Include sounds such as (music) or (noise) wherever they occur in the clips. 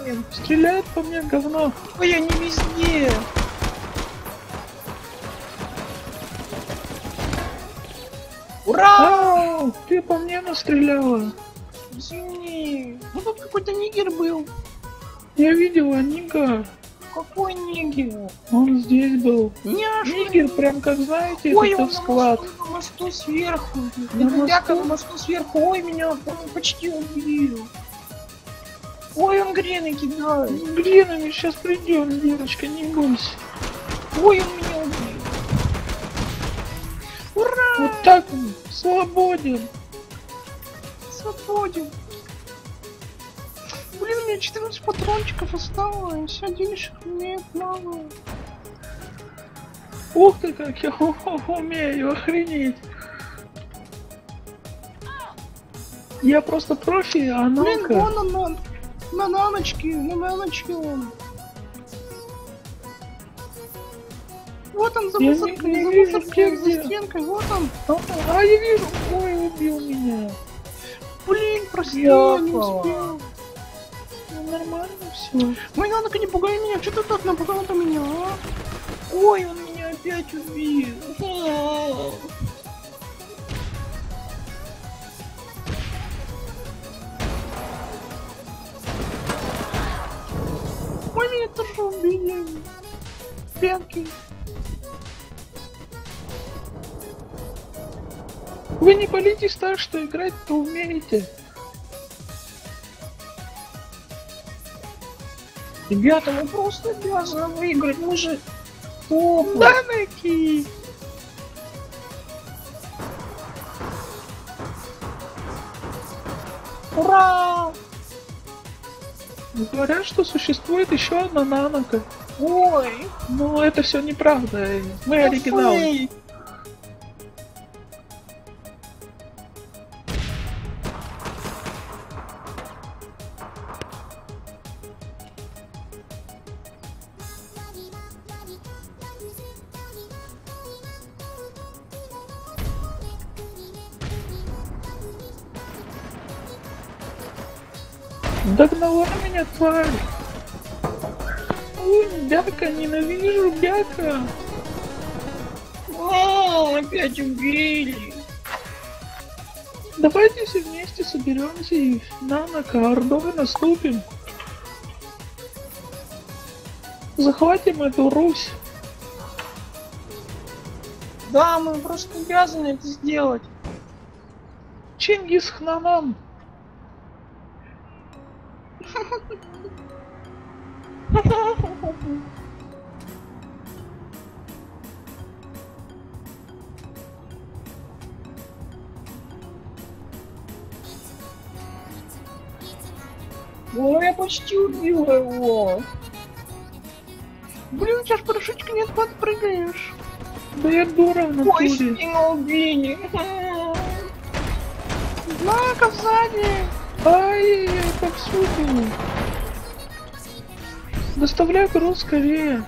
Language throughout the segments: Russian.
ранен. Стреляет по мне говно. Ой, они везде. Ура! Ау, ты по мне настреляла. Извини. Ну тут какой-то нигер был. Я видел Аника. Какой нигер? Он здесь был. Няшка. Нигер, прям как знаете, Ой, это он на склад. мосту, на мосту сверху. На мосту? на мосту сверху. Ой, меня по- почти убил. Ой, он грены кидает. Глинами сейчас придем, девочка, не бойся. Ой, он меня убил. Ура! Вот так он, свободен. Свободен. Блин, у меня 14 патрончиков осталось. А денежек нет, мало. Ух ты, как я (laughs) умею, охренеть. Я просто профи, а Блин, ну-ка. вон он, он. На наночке, на наночке он. Вот он за мусоркой, за мусоркой, за стенкой, вот он. А, я вижу, ой, убил меня. Блин, прости, я не успел. Ну, нормально все. Ой, наночка, не пугай меня, что ты так напугал-то меня, а? Ой, он меня опять убил. Пятки. Вы не болитесь так, что играть-то умеете. Ребята, мы просто обязаны выиграть, мы же топ. Данаки! Ура! Говорят, что существует еще одна нанока. Ой, Но это все неправда. Мы оригиналы. Соберемся и на на Ордой наступим. Захватим эту Русь. Да, мы просто обязаны это сделать. Чингис Ханам. Ой, (laughs) я почти убила его. Блин, у тебя ж парашютика нет, подпрыгаешь. Да я дура в Ой, натуре. сильно убили. На-ка сзади. Ай-яй-яй, повсюду. Доставляй груз скорее.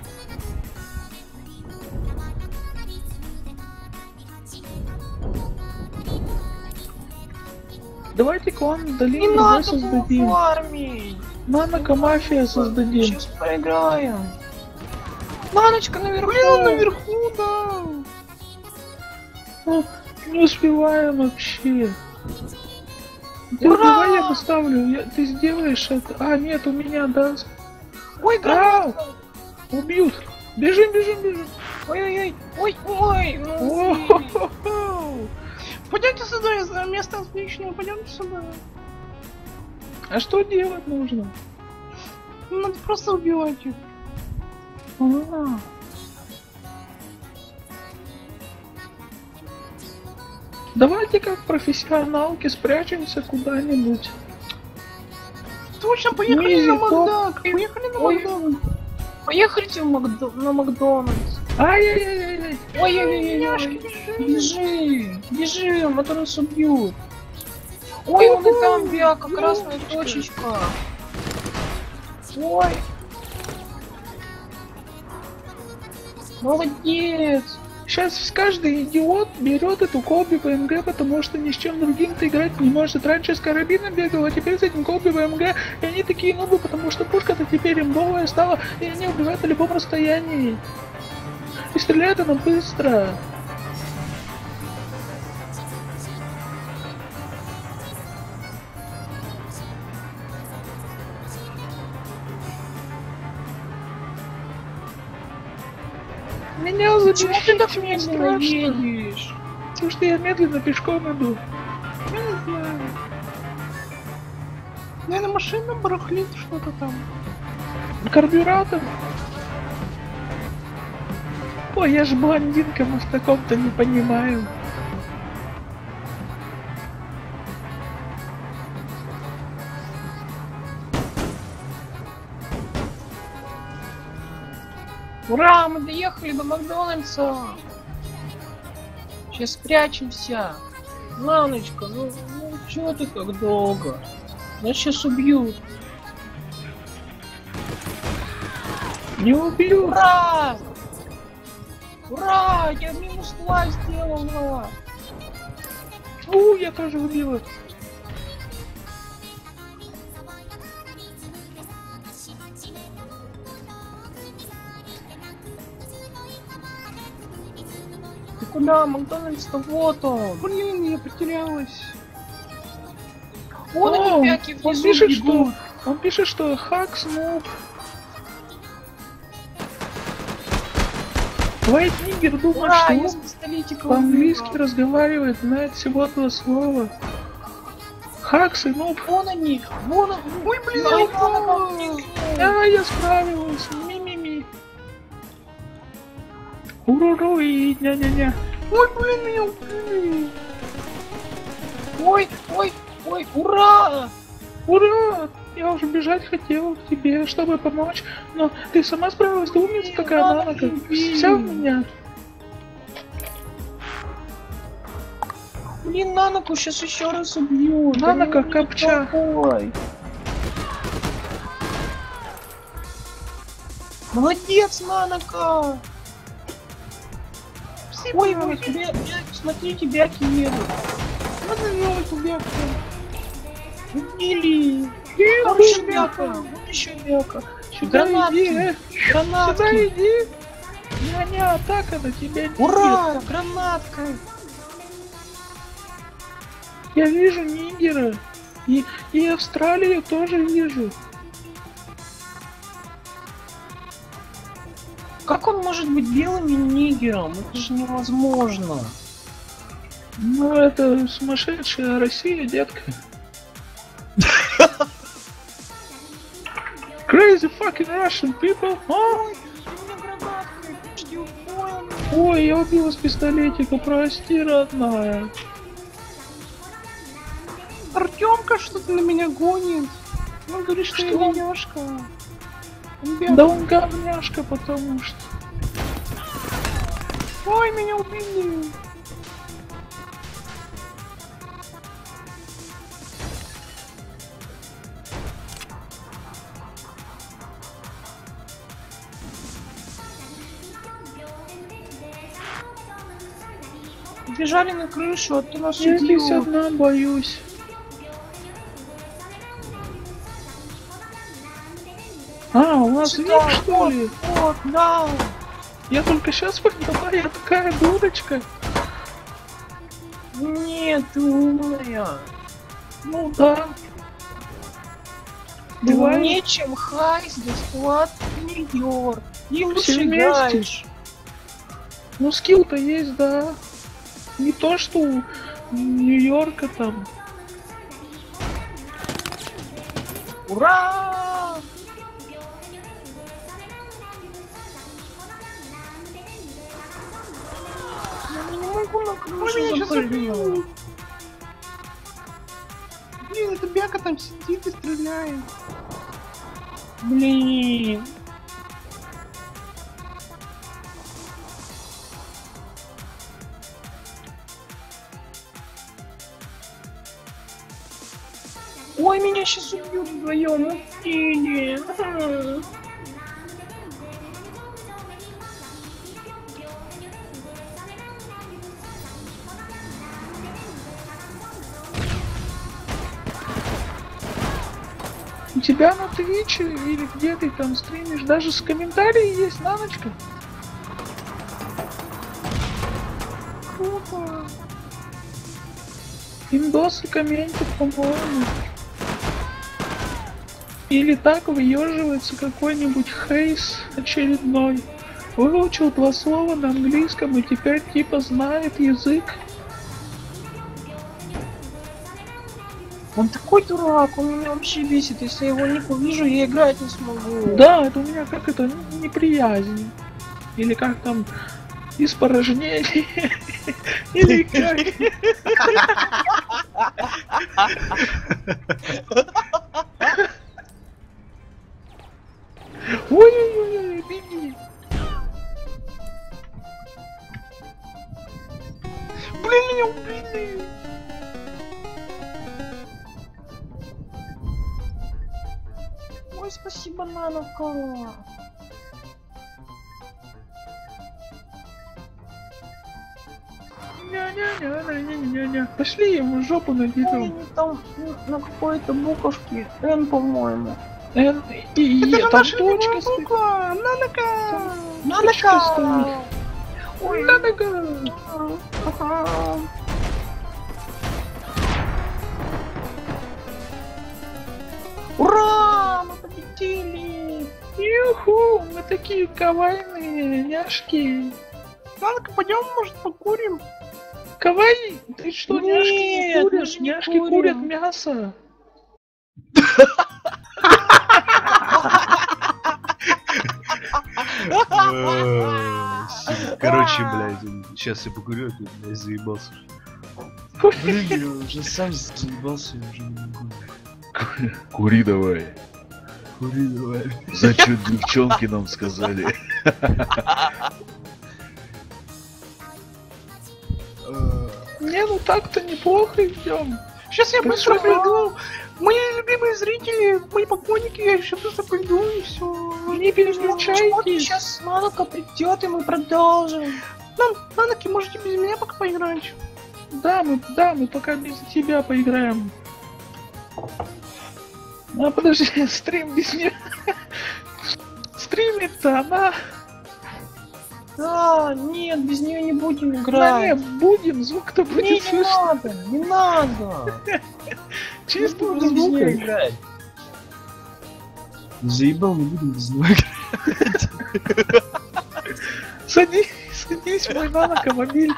Давайте клан Не долины надо создадим. фармить. Нанока мафия создадим. Сейчас проиграем. Наночка наверху. Блин, он наверху, да. Ну, не успеваем вообще. Ты, Ура! давай я поставлю. Я- ты сделаешь это. А, нет, у меня, да. Ой, гранатка. Убьют. Бежим, бежим, бежим. Ой-ой-ой. Ой, ой. Ну. Пойдемте сюда, я знаю место отличное. Пойдемте сюда. А что делать нужно? Надо просто убивать их. А. Давайте как профессионалки спрячемся куда-нибудь. Точно, поехали Мизи, на топ. Макдак. Поехали на. Макдак. Поехали в Макдо- на Макдональдс. Ай-яй-яй-яй. Ой-ой-ой, бежи, бежи, а то нас убьют. Ой, он и там бяка, красная точечка. Ой. Молодец. Сейчас каждый идиот берет эту колби ВМГ, потому что ни с чем другим-то играть не может. Раньше с карабином бегал, а теперь с этим колби ВМГ. И они такие нубы, потому что пушка-то теперь имбовая стала, и они убивают на любом расстоянии. И стреляют она быстро. Почему ты так медленно едешь? Потому что я медленно пешком иду. Я не знаю. Наверное, машина барахлит что-то там. Карбюратор. Ой, я же блондинка, мы в таком-то не понимаю. Ура, мы доехали до Макдональдса! Сейчас спрячемся. Наночка, ну, ну чего ты так долго? Нас сейчас убьют. Не убью. Ура! Ура! Я минус два сделала! У, я тоже убила. Куда? Макдональдс-то вот он! Блин, я потерялась. Вон О, они пяки он внизу пишет, бегут. что... Он пишет, что хак снуп. White Nigger думает, Ура, что он по-английски разговаривает, знает всего два слова. Хакс и нуб. Вон они! Вон они! Ой, блин, упала! А, я справилась. Уруру и ня-ня-ня. Ой, блин, меня убили. Ой, ой, ой, ура! Ура! Я уже бежать хотела к тебе, чтобы помочь, но ты сама справилась, ты умница такая, Нанака. любить. Вся у меня. Блин, Нанаку сейчас еще раз убьют. Нанака, Они не копча. такой. Молодец, Нанака! Спасибо, Ой, Нанака. ой, тебе, смотри, тебя едут. Надо делать убегу. Убили. Иду, Там еще бяка. Вот еще бяка. Сюда Гранатки. иди, э. Сюда Гранатки. иди. Ня-ня, атака на тебя Ура! Гранатка. Я вижу Нигера. И, и Австралию тоже вижу. Как он может быть белым и нигером? Это же невозможно. Ну, это сумасшедшая Россия, детка. Crazy fucking Russian people. А? Ой, я убила с пистолетика, прости, родная. Артемка что-то на меня гонит. Он говорит, что, Что? я говняшка. Бегает. Да он говняшка, потому что... Ой, меня убили. Бежали на крышу, а ты нас Я здесь убил. одна боюсь. Вик, что ли? Вот, да. Я только сейчас поняла, я такая дурочка. Нет, ты умная. Ну да. Ты Давай. умнее, чем Хайс, Десклад, Нью-Йорк. И вместе. играешь. Ну скилл-то есть, да. Не то, что у Нью-Йорка там. Ура! Запрыгнуть. убьют. Блин, эта бяка там сидит и стреляет. Блин. Ой, меня сейчас убьют вдвоем, убили. Тебя на Твиче или где ты там стримишь, даже с комментарием есть, Наночка? Круто. Индосы комментят, по-моему. Или так выеживается какой-нибудь хейс очередной. Выучил два слова на английском и теперь типа знает язык. Он такой дурак, он меня вообще бесит. Если я его не увижу, я играть не смогу. Да, это у меня как это, ну, неприязнь. Или как там, испорожнение. (laughs) Или как. Ой-ой-ой, беги. Блин, меня убили. Спасибо, Нанока. Ня-ня-ня-ня-ня-ня. Пошли ему жопу Ой, надерем. они там на какой-то буковке. Н, по-моему. Н и Е, Это там точка стоит. буква. Нанака. Стоит. Ой, Надо ага. Ура! Победили! Юху, мы такие кавайные, няшки. Нанака, пойдем, может, покурим? Кавай? Ты что, няшки не Нет, куришь? не Няшки курим. курят мясо. Короче, блядь, сейчас я покурю, а ты, блядь, заебался. Блин, я уже сам заебался, я уже не могу. Кури давай. Кури давай. Зачем девчонки нам сказали? Не, ну так-то неплохо идем. Сейчас я быстро приду. Мои любимые зрители, мои поклонники, я еще быстро приду и все. Не переключайтесь. Сейчас Нанока придет, и мы продолжим. Нам, Нанаки, можете без меня пока поиграть. Да, мы, да, мы пока без тебя поиграем. А подожди, (laughs) стрим без нее. Стримит-то она. Да, нет, без нее не будем Да играть. не, будем, звук-то Не, будет не слышно. надо, не надо. (laughs) Чисто Не без нее звука. играть. Заебал, не будем без него играть. (laughs) Садись, садись, мой нанокомобиль.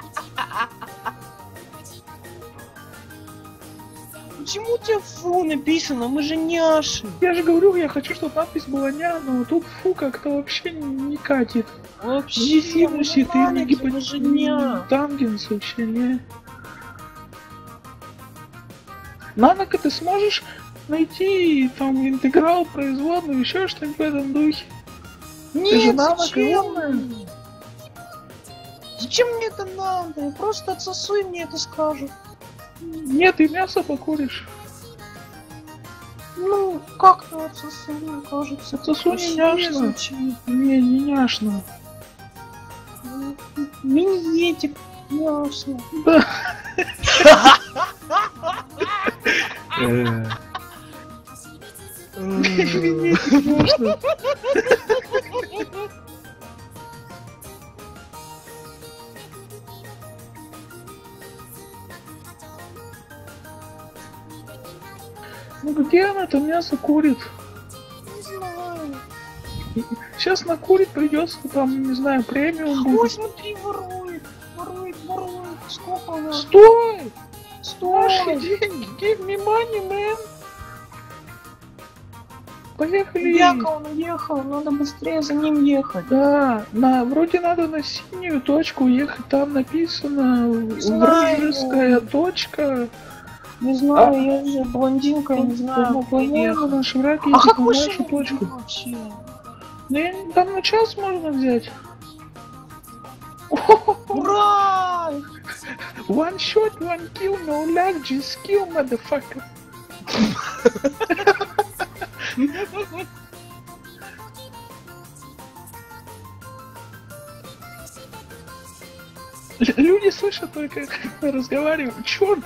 Почему у тебя фу написано? Мы же няши. Я же говорю, я хочу, чтобы надпись была ня, но тут фу как-то вообще не, катит. Вообще, Не синусе, ты не же ня. Тангенс вообще не. Нанока, ты сможешь найти там интеграл, производную, еще что-нибудь в этом духе? же Нет, Нанока зачем? умная. Зачем мне это надо? Просто отсосу и мне это скажут. Нет, ты мясо покуришь. Ну, как-то отсосу, мне кажется. Отсосу не красиво няшно. Не, не няшно. Миньетик, ясно. Да. Э. Извините, (laughs) Ну где она это мясо курит? Не знаю. Сейчас накурит, придется там, не знаю, премиум Ой, будет. смотри, ворует. Ворует, ворует. Сколько она? Стой! Наши Стой. деньги! Give me money, man! Поехали! Яка он уехал, надо быстрее за ним ехать. Да, на, вроде надо на синюю точку ехать, там написано знаю. вражеская точка. Не знаю, я же блондинка, я не знаю. По- куда По-моему, ехать. наш враг А как на нашу точку. вообще? Ну, я там на час можно взять. Ура! One shot, one kill, no lag, just kill, motherfucker. Люди слышат только, как мы разговариваем. Черт,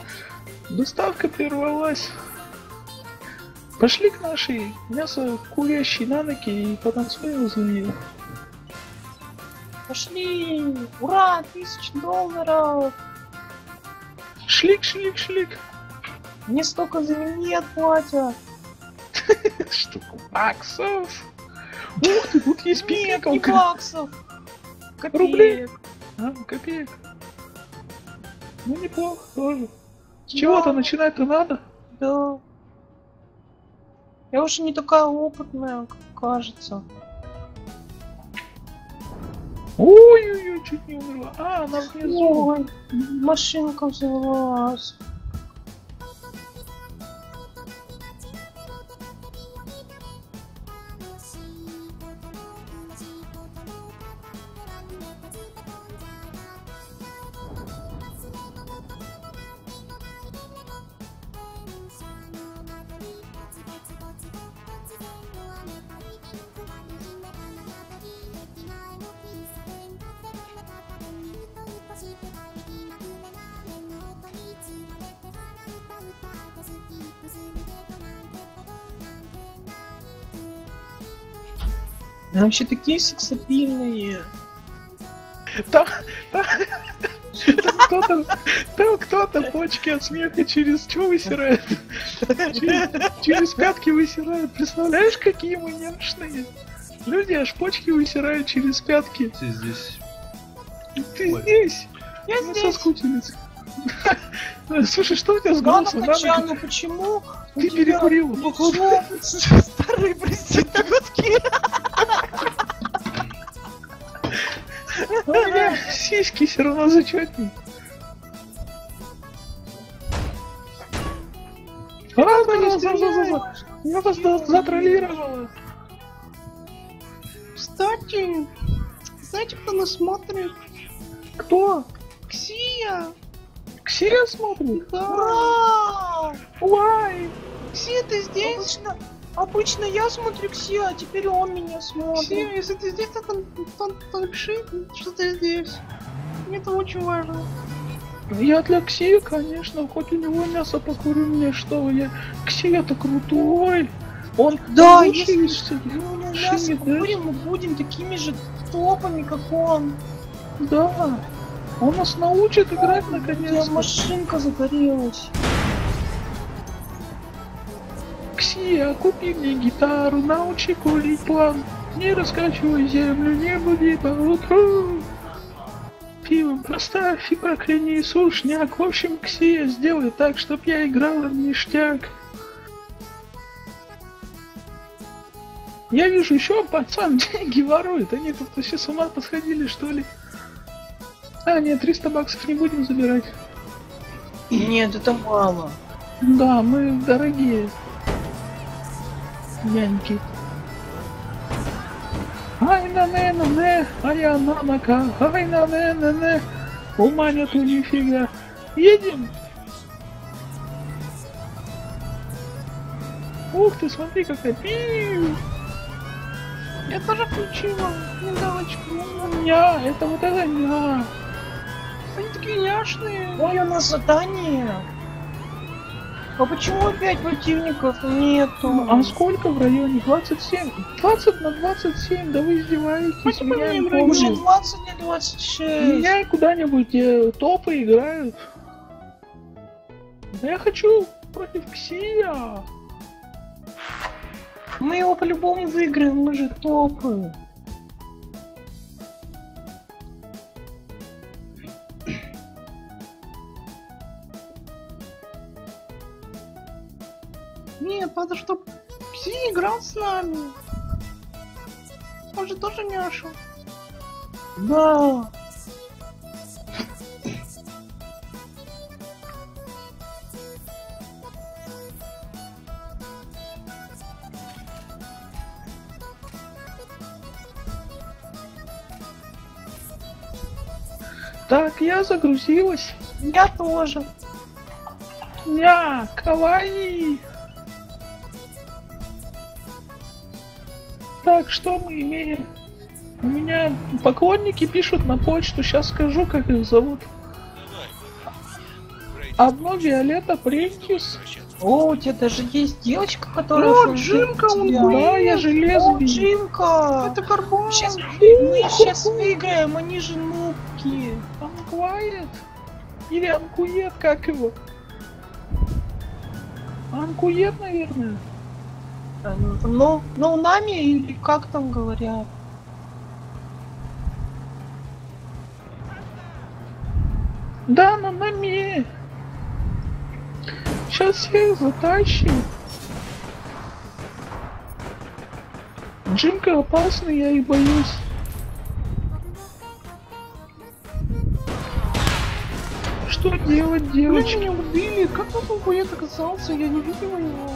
доставка прервалась. Пошли к нашей мясо курящей наноке и потанцуем возле нее. Пошли! Ура! Тысяч долларов! Шлик, шлик, шлик. Мне столько за минет платят! (laughs) Что? Баксов? Ух ты, тут есть Нет, не баксов! Рублей? Копеек! А, копеек. Ну неплохо тоже. С чего-то начинать-то надо. Да. Я уже не такая опытная, как кажется. Ой-ой-ой, чуть не умерла. А, она внизу. Ой, машинка взорвалась. Они вообще такие сексапильные. Там, там, там кто-то, там кто-то почки от смеха через что высирает? Через, через пятки высирает. Представляешь, какие мы немощные? Люди аж почки высирают через пятки. Ты здесь. Ты Ой. здесь? Я Мы здесь. соскучились. Слушай, что у тебя с голосом? Качан, Надо- ну почему? Ты тебя перекурила, походу. Сиськи все равно зачетней. А, да, да. Я вас за- затроллировала. Кстати, знаете, кто нас смотрит? Кто? Ксия! Ксия смотрит? Да! Уай! Ксия, ты здесь? Обычно, обычно я смотрю Ксия, а теперь он меня смотрит. Ксия, если ты здесь, то, то, то- то что ты здесь. Мне это очень важно. Я для Ксии, конечно, хоть у него мясо покурю мне, что я. Ксия-то крутой. Он Да, если мы у него мясо не курим, мы будем такими же топами, как он. Да. Он нас научит играть У меня машинка загорелась. Ксия, купи мне гитару, научи курить план. Не раскачивай землю, не буди по утру. Проставь и прокляни сушняк. В общем, Ксия, сделай так, чтоб я играла в ништяк. Я вижу еще пацан (laughs) деньги ворует. Они тут вообще с ума посходили, что ли? А, нет, 300 баксов не будем забирать. Нет, это мало. Да, мы дорогие. Няньки. Ай на не на не, а я на нака, ай на не на не. Ума нету нифига. Едем. Ух ты, смотри, какая пиу. Я тоже включила недавочку. Ня, это вот это ня. Они такие няшные. Ой, у нас задание. А почему опять противников нету? А сколько в районе? 27? 20 на 27, да вы издеваетесь. Меняем мне комнату. Уже 20 не 26. Меняй куда-нибудь, э, топы играют. Да я хочу против Ксия. Мы его по-любому выиграем, мы же топы. Нет, надо, чтоб Ксия играл с нами. Он же тоже няша. Да. Так, я загрузилась. Я тоже. Я, кавай. Так, что мы имеем? У меня поклонники пишут на почту, сейчас скажу, как их зовут. Одно Виолетта Прентис, О, у тебя даже есть девочка, которая... О, Джимка, он. Да, я О, железный. Джимка! Это карбон. Сейчас, мы сейчас выиграем, они же нубки. Анкуает. Или Анкует, как его? Анкует, наверное. А, ну, Ну, нами или как там говорят? Да, на нами. Сейчас всех затащим. Джимка опасный, я и боюсь. Что делать, девочки? меня убили. Как тут Анкует оказался? Я не видела его.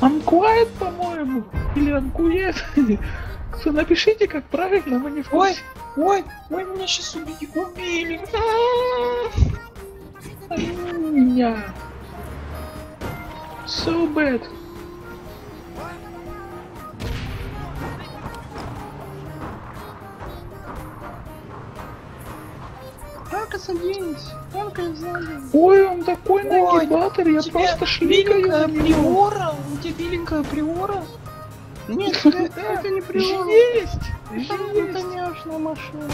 Анкуает, по-моему? Или Анкует? Напишите, как правильно, мы не в Ой, курсе. ой, ой, меня сейчас убили. Убили. Меня. So bad. Только садись. Только сзади. Ой, он такой Ой, нагибатор, я просто шликаю него. приора? Тебя беленькая приора? Нет, (laughs) это, это не приор. Есть! Это, Есть! няшная машина.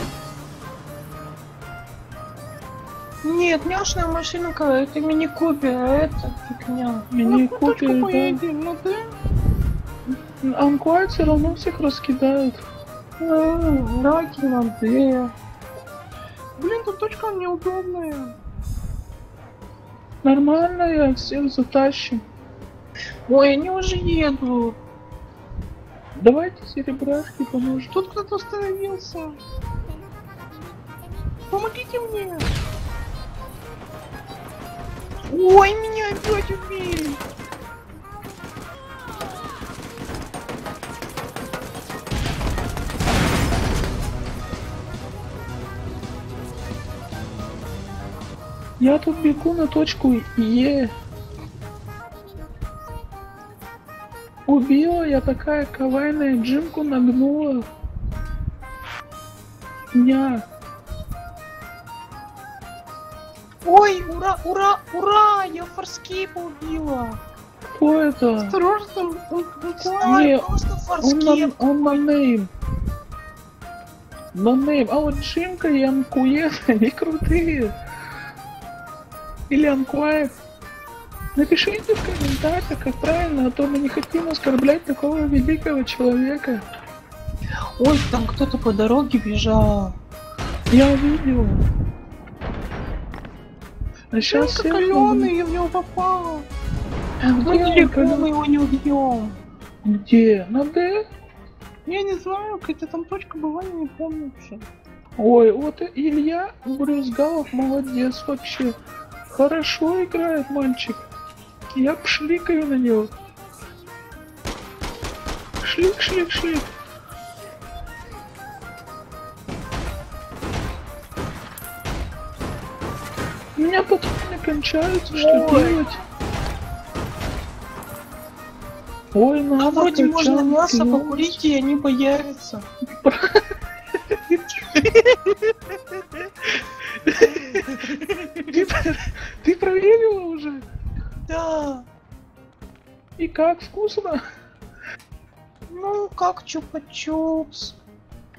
Нет, няшная машинка, это мини-копия, а это фигня. Ну, куточку копия, поедем, ну да. Анкуайт все равно всех раскидают. Ну, Раки нам. Блин, тут точка неудобная. Нормально, я всех затащим. Ой, они уже едут. Давайте серебрашки поможем. Тут кто-то остановился. Помогите мне. Ой, меня опять убили. Я тут бегу на точку Е. Убила я такая кавайная, Джимку нагнула. Ня. Ой, ура, ура, ура, я форскейпа убила. Кто это? Осторожно, он, он Не, Он форскейп. на, он на нейм. На нейм. А вот Джимка и Анкует, (laughs) они крутые. Или Анкуайт. Напишите в комментариях, как правильно, а то мы не хотим оскорблять такого великого человека. Ой, там кто-то по дороге бежал. Я видел. А сейчас Сейчас каленый, я в него попал. Мы далеко, мы его не убьем. Где? На Д? Я не знаю, какая там точка была, я не помню вообще. Ой, вот Илья Брюзгалов молодец вообще. Хорошо играет мальчик. Я пшликаю на него. Шлик, шлик, шлик. У меня патроны кончаются, что Ой. делать? Ой, А надо вроде можно мясо покурить, и они появятся. (laughs) Ты проверила уже? Да. И как, вкусно? Ну, как чупа-чупс.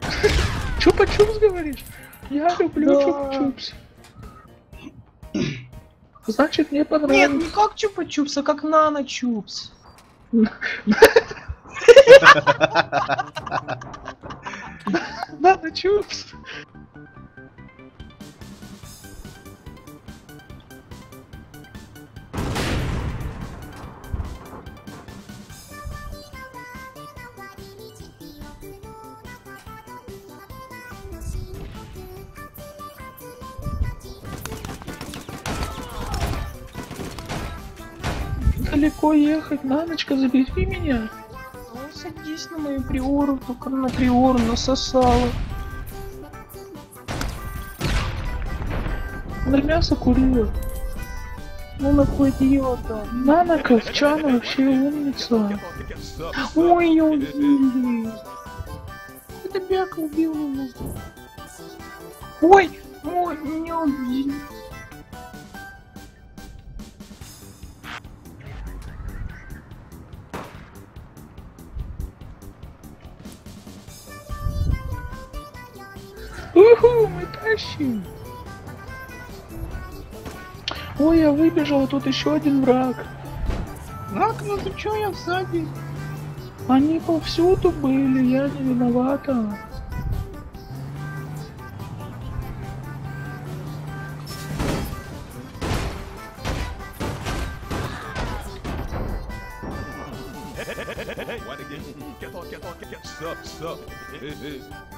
(laughs) Чупа-чупс говоришь? Я люблю Да. чупа-чупс. Значит, мне Нет, понравилось. не как чупа-чупс, а как нано-чупс. (laughs) Надо Далеко ехать, Наночка, забери меня. Ну, садись на мою приору, только на приору насосала. На мясо курила. Ну, нахуй-то. Нана Ковчан вообще умница. Ой, ее убили. Это Бяка убил меня. Ой, ой, меня убили. Мы тащим. Ой, я выбежал, тут еще один враг. Рак, ну ты чё, я сзади? Они повсюду были, я не виновата. Get on, get on, get, get, stop, stop.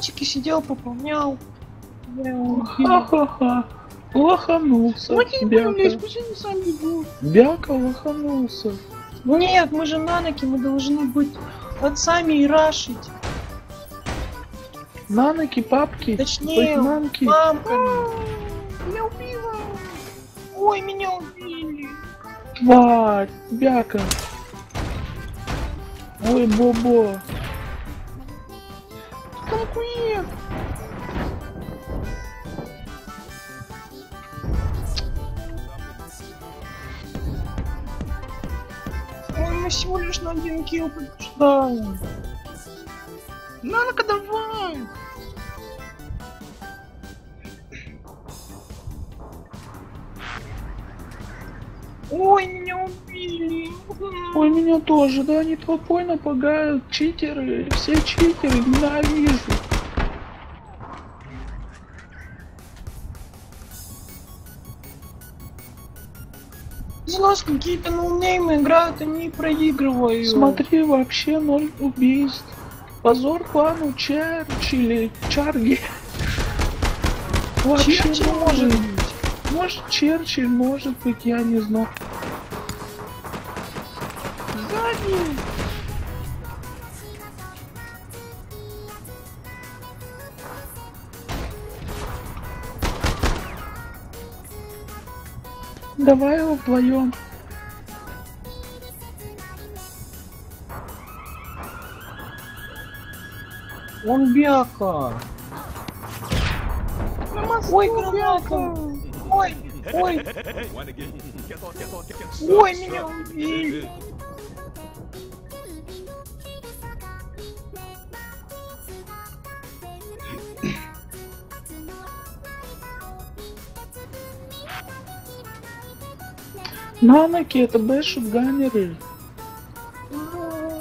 Патрончики сидел, пополнял. Ха-ха-ха. Лоханулся. Не лезть, Бяка. лоханулся. Нет, мы же наноки, мы должны быть отцами и рашить. Наноки, папки, Точнее, мамки. мамками. Убила. Ой, меня убили. Тварь, бяка. Ой, Бобо. Кует. Ой, мы всего лишь на один килл побеждаем. На-ка давай. Ой, меня убили. Ой, меня тоже, да, они толпой напугают, читеры, все читеры, ненавижу. У нас какие-то ноунеймы играют, они проигрывают. Смотри, вообще ноль убийств. Позор клану Черчилли, Чарги. Вообще Черчилль может быть. Может Черчилль, может быть, я не знаю. Давай его вдвоем. Он бяка. Ой, бяка. Ой, ой, ой, меня убили. Наноки это бэшутганеры.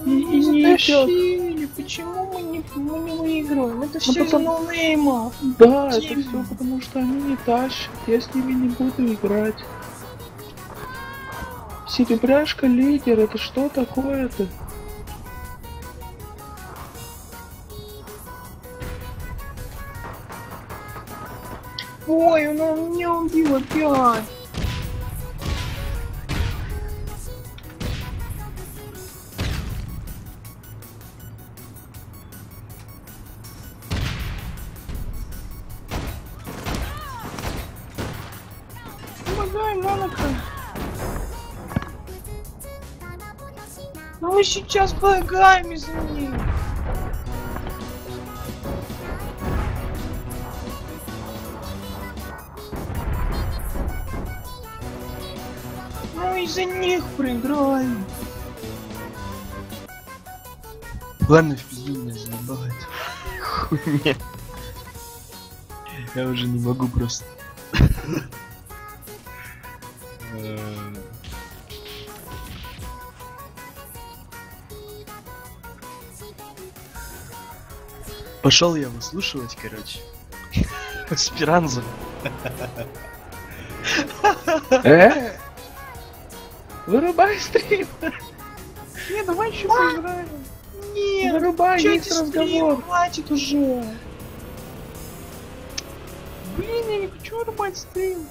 И, и не затащили. Почему мы не, мы не выигрываем? Это все из-за потом- ноунейма. Да, это Тим. все потому что они не тащат. Я с ними не буду играть. Серебряшка лидер, это что такое-то? Ой, он меня убил опять. Сейчас поиграем из них. Ну из-за них проиграем. Ладно, в пизду меня заебало это. Хуйня. Я уже не могу просто. Пошел я выслушивать, короче. (laughs) Спиранзу. Э? Вырубай стрим! Не, давай еще поиграем. Нет, Вырубай, есть разговор. Хватит уже. Блин, я не хочу рубать стрим.